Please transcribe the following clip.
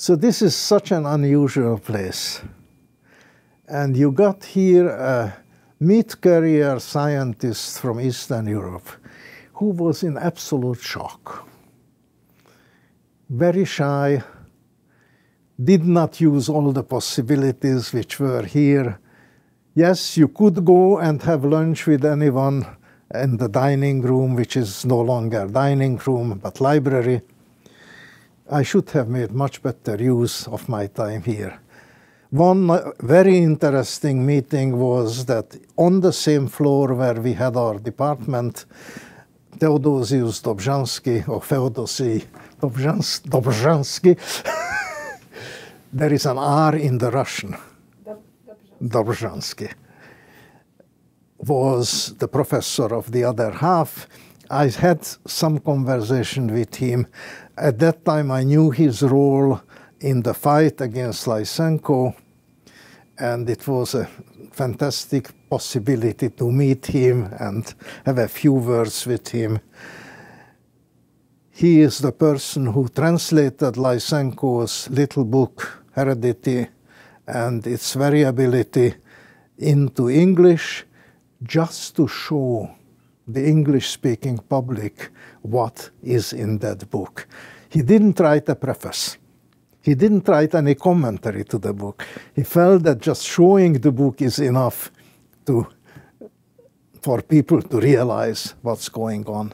So this is such an unusual place. And you got here a mid-career scientist from Eastern Europe who was in absolute shock. Very shy, did not use all the possibilities which were here. Yes, you could go and have lunch with anyone in the dining room, which is no longer dining room, but library. I should have made much better use of my time here. One uh, very interesting meeting was that on the same floor where we had our department, Theodosius Dobzhansky, or Feodosy Dobzhansky, there is an R in the Russian, Dobrzhansky, was the professor of the other half. I had some conversation with him at that time, I knew his role in the fight against Lysenko, and it was a fantastic possibility to meet him and have a few words with him. He is the person who translated Lysenko's little book, Heredity, and its variability into English just to show the English-speaking public what is in that book. He didn't write a preface. He didn't write any commentary to the book. He felt that just showing the book is enough to, for people to realize what's going on.